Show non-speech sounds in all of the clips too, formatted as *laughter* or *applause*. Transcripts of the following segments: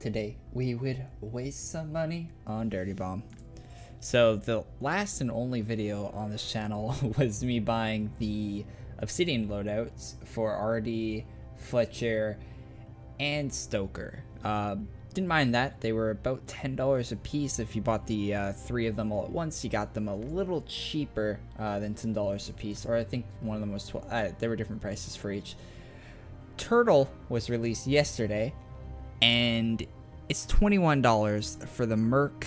today we would waste some money on Dirty Bomb. So the last and only video on this channel *laughs* was me buying the Obsidian loadouts for Arty, Fletcher, and Stoker. Uh, didn't mind that. They were about $10 a piece. If you bought the uh, three of them all at once, you got them a little cheaper uh, than $10 a piece. Or I think one of them was 12 uh, There were different prices for each. Turtle was released yesterday, and it's $21 for the Merc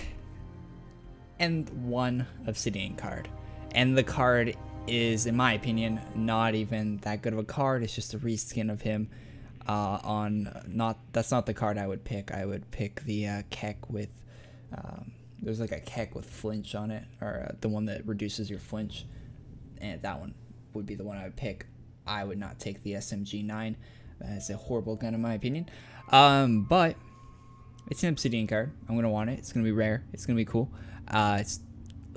and one Obsidian card. And the card is, in my opinion, not even that good of a card. It's just a reskin of him uh, on not that's not the card I would pick. I would pick the uh, Keck with um, there's like a Keck with flinch on it, or uh, the one that reduces your flinch, and that one would be the one I would pick. I would not take the SMG9. That is a horrible gun in my opinion. Um, but it's an Obsidian card. I'm gonna want it. It's gonna be rare. It's gonna be cool. Uh, it's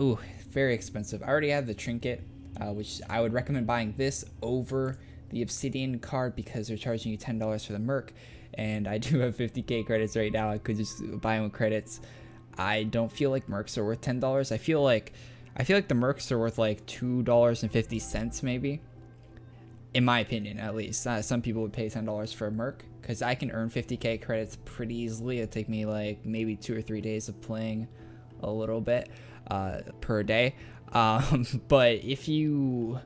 ooh very expensive. I already have the trinket, uh, which I would recommend buying this over the Obsidian card because they're charging you $10 for the Merc. And I do have 50k credits right now. I could just buy them with credits. I don't feel like Mercs are worth $10. I feel like I feel like the Mercs are worth like $2.50 maybe. In my opinion, at least. Uh, some people would pay $10 for a Merc because I can earn 50k credits pretty easily. It'd take me like maybe two or three days of playing a little bit uh, per day. *laughs* Um, but if you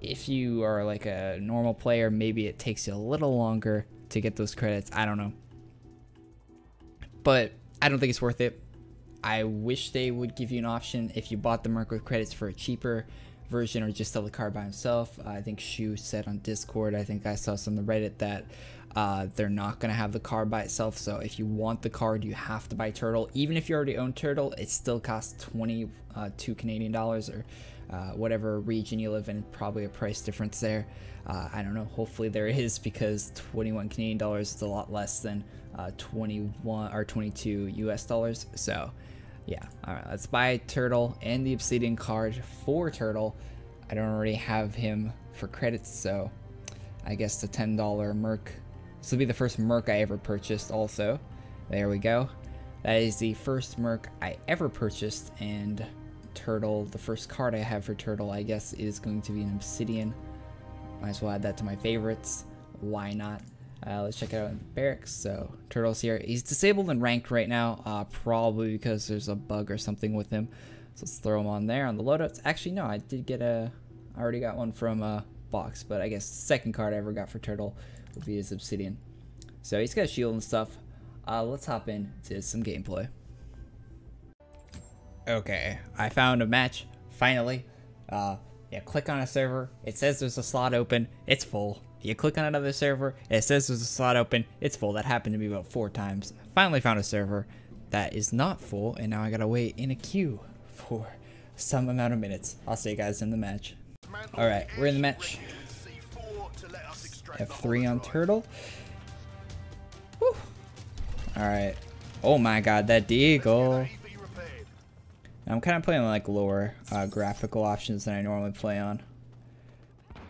if you are like a normal player, maybe it takes you a little longer to get those credits. I don't know. But I don't think it's worth it. I wish they would give you an option if you bought the Merc with credits for a cheaper version or just sell the car by himself. I think Shu said on Discord, I think I saw some on the Reddit that uh, they're not going to have the car by itself. So if you want the card, you have to buy Turtle. Even if you already own Turtle, it still costs 22 uh, Canadian dollars or uh, whatever region you live in, probably a price difference there. Uh, I don't know. Hopefully there *laughs* is because 21 Canadian dollars is a lot less than uh, 21 or 22 US dollars. So, yeah. All right, let's buy Turtle and the Obsidian card for Turtle. I don't already have him for credits, so I guess the $10 Merc. This will be the first Merc I ever purchased. Also, there we go. That is the first Merc I ever purchased, and Turtle. The first card I have for Turtle, I guess, is going to be an Obsidian. Might as well add that to my favorites. Why not? Uh, let's check it out in barracks. So Turtle's here. He's disabled and ranked right now, uh, probably because there's a bug or something with him. So let's throw him on there on the loadouts. Actually, no, I did get a. I already got one from a box, but I guess the second card I ever got for Turtle would be his Obsidian. So he's got a shield and stuff. Uh, let's hop into some gameplay. Okay, I found a match, finally. Uh, yeah, click on a server, it says there's a slot open, it's full. You click on another server, it says there's a slot open, it's full. That happened to me about four times. Finally found a server that is not full, and now I gotta wait in a queue for some amount of minutes. I'll see you guys in the match. Alright, we're in the match. F3 on Turtle. Alright. Oh my god, that Deagle. I'm kind of playing like lower uh, graphical options than I normally play on.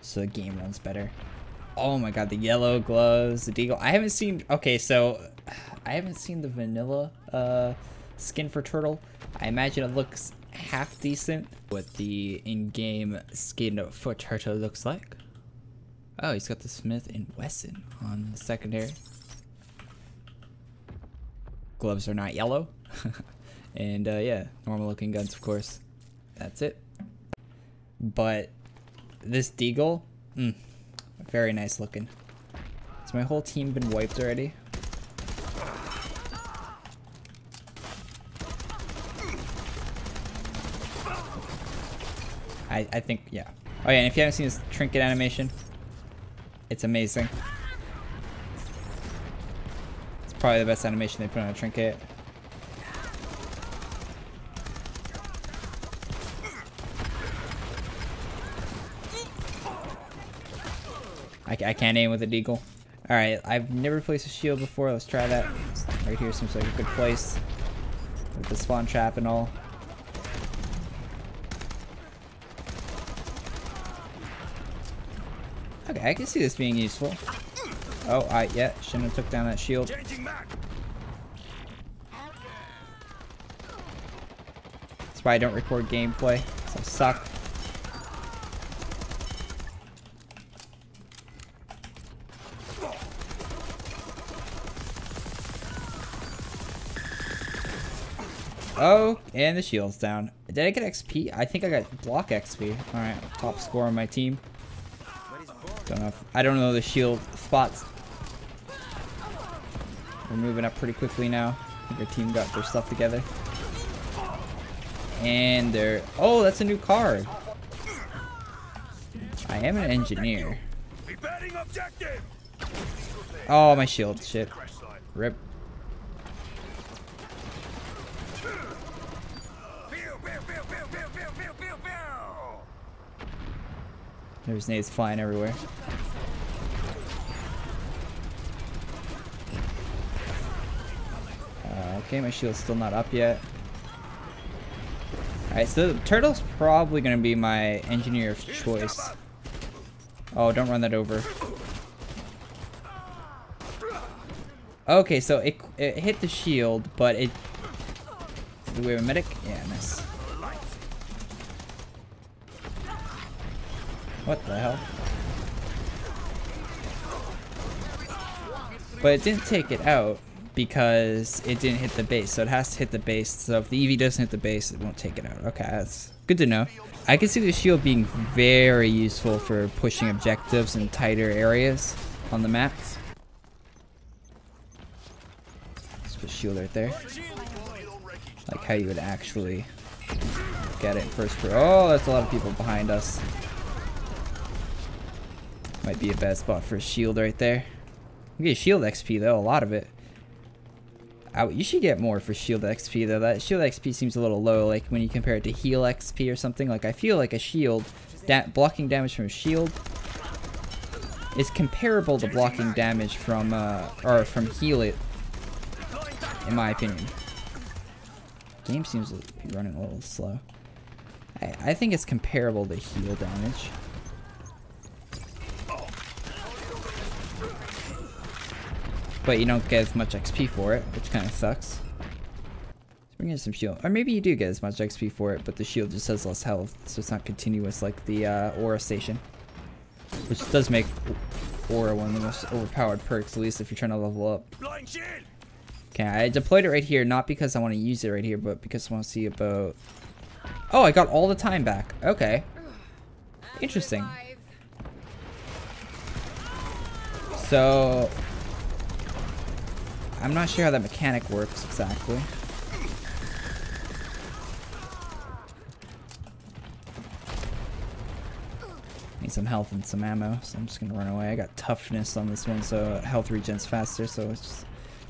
So the game runs better. Oh my god, the yellow gloves, the deagle. I haven't seen, okay, so *sighs* I haven't seen the vanilla uh, skin for Turtle. I imagine it looks half decent. What the in-game skin for Turtle looks like. Oh, he's got the Smith and Wesson on the secondary. Gloves are not yellow. *laughs* And uh, yeah, normal looking guns, of course. That's it. But this Deagle, mm, very nice looking. Has my whole team been wiped already? I, I think, yeah. Oh yeah, and if you haven't seen this trinket animation, it's amazing. It's probably the best animation they put on a trinket. I, I can't aim with a deagle. Alright, I've never placed a shield before. Let's try that. Right here seems like a good place. With the spawn trap and all. Okay, I can see this being useful. Oh, I yeah, shouldn't have took down that shield. That's why I don't record gameplay. I suck. Oh, and the shield's down. Did I get XP? I think I got block XP. Alright, top score on my team. Don't know if, I don't know the shield spots. We're moving up pretty quickly now. I think our team got their stuff together. And they're... Oh, that's a new card. I am an engineer. Oh, my shield. Shit. Rip. There's nades flying everywhere. Uh, okay, my shield's still not up yet. Alright, so the Turtle's probably going to be my engineer of choice. Oh, don't run that over. Okay, so it, it hit the shield, but it... Do we have a medic? Yeah, nice. What the hell? But it didn't take it out because it didn't hit the base. So it has to hit the base. So if the EV doesn't hit the base, it won't take it out. Okay, that's good to know. I can see the shield being very useful for pushing objectives in tighter areas on the map. Let's put shield right there. Like how you would actually get it first. Oh, that's a lot of people behind us. Might be a bad spot for a shield right there. You get shield XP though, a lot of it. You should get more for shield XP though. That shield XP seems a little low, like when you compare it to heal XP or something. Like I feel like a shield, da blocking damage from a shield is comparable to blocking damage from, uh, or from heal it, in my opinion. Game seems to be running a little slow. I, I think it's comparable to heal damage. But you don't get as much XP for it, which kind of sucks. Let's bring in some shield. Or maybe you do get as much XP for it, but the shield just has less health, so it's not continuous like the uh, Aura Station. Which does make Aura one of the most overpowered perks, at least if you're trying to level up. Okay, I deployed it right here, not because I want to use it right here, but because I want to see about... Oh, I got all the time back. Okay. Interesting. So, I'm not sure how that mechanic works exactly. Need some health and some ammo, so I'm just gonna run away. I got toughness on this one, so health regens faster, so let's just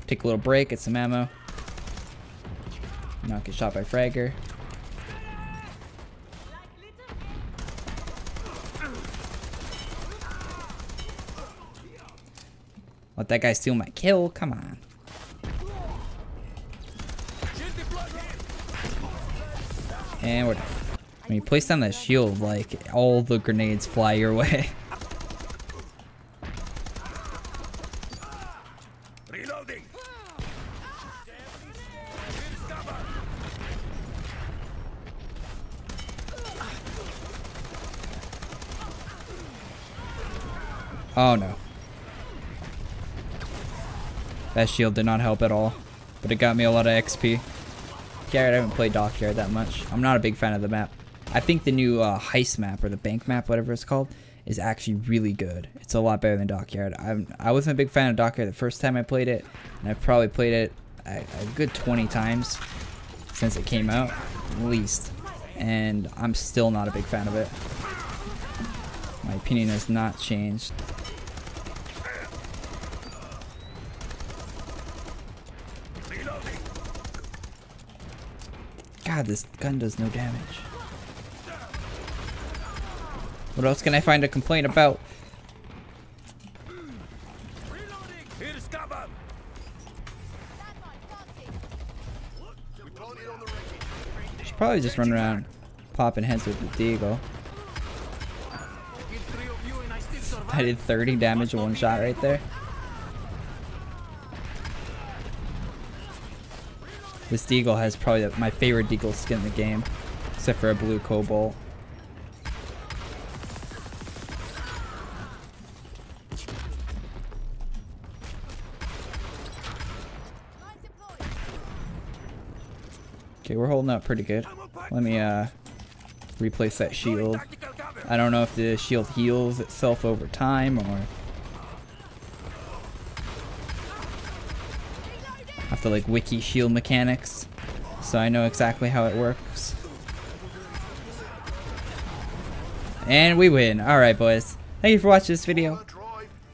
take a little break, get some ammo. Not get shot by Fragger. Let that guy steal my kill, come on. And we're done. When you place down that shield, like, all the grenades fly your way. *laughs* Reloading. Oh no. That shield did not help at all, but it got me a lot of XP. Dockyard. I haven't played Dockyard that much. I'm not a big fan of the map. I think the new uh, heist map or the bank map, whatever it's called, is actually really good. It's a lot better than Dockyard. I'm, I wasn't a big fan of Dockyard the first time I played it, and I've probably played it a, a good 20 times since it came out, at least. And I'm still not a big fan of it. My opinion has not changed. God, this gun does no damage. What else can I find a complaint about? Should probably just run around popping heads with the Deagle. *laughs* I did 30 damage in one shot right there. This Deagle has probably my favorite Deagle skin in the game. Except for a blue cobalt. Okay, we're holding up pretty good. Let me uh replace that shield. I don't know if the shield heals itself over time or Have like wiki shield mechanics so I know exactly how it works. And we win. Alright boys. Thank you for watching this video.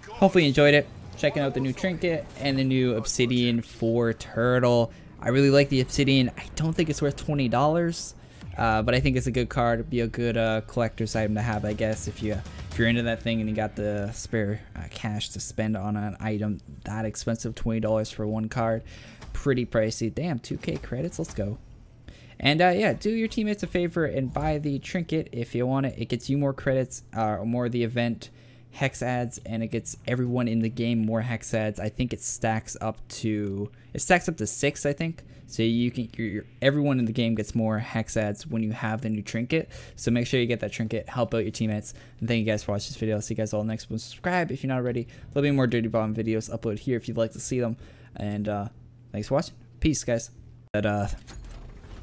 Hopefully you enjoyed it. Checking out the new trinket and the new obsidian 4 turtle. I really like the Obsidian. I don't think it's worth $20, uh, but I think it's a good card. It'd be a good uh, collector's item to have, I guess, if you if you're into that thing and you got the spare uh, cash to spend on an item that expensive, $20 for one card. Pretty pricey. Damn, 2k credits. Let's go. And uh, yeah, do your teammates a favor and buy the trinket if you want it. It gets you more credits, uh, or more of the event hex ads and it gets everyone in the game more hex ads. I think it stacks up to it stacks up to six, I think. So you can you're, you're, everyone in the game gets more hex ads when you have the new trinket. So make sure you get that trinket, help out your teammates. And thank you guys for watching this video. I'll see you guys all next one. Subscribe if you're not already. There'll be more Dirty Bomb videos uploaded here if you'd like to see them. And uh, thanks for watching. Peace, guys. That uh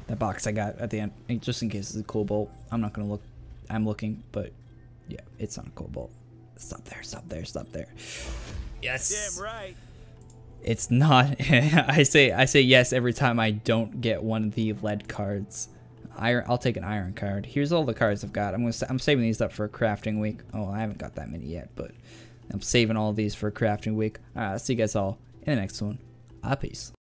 that box I got at the end, just in case it's a cool cobalt. I'm not gonna look. I'm looking, but yeah, it's not a cool cobalt. Stop there, stop there, stop there. Yes. Damn right. It's not. *laughs* I say I say yes every time I don't get one of the lead cards. Iron. I'll take an iron card. Here's all the cards I've got. I'm gonna. I'm saving these up for a crafting week. Oh, I haven't got that many yet, but I'm saving all these for a crafting week. All right. I'll see you guys all in the next one. Ah, peace.